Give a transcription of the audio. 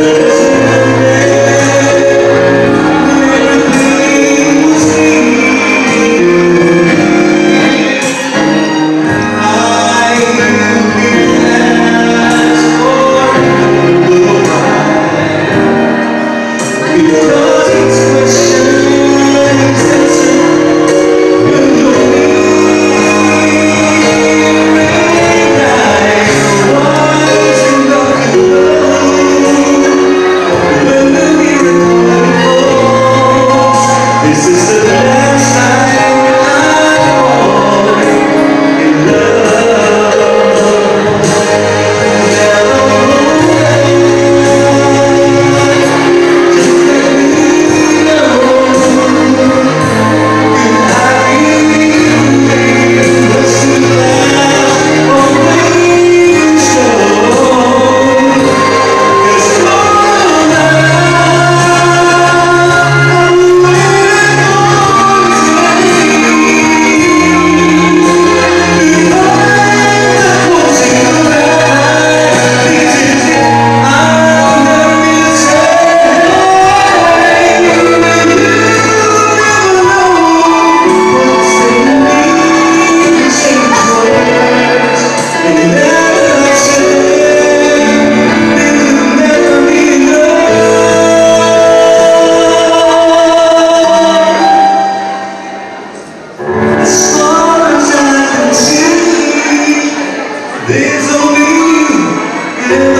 Amen. There's only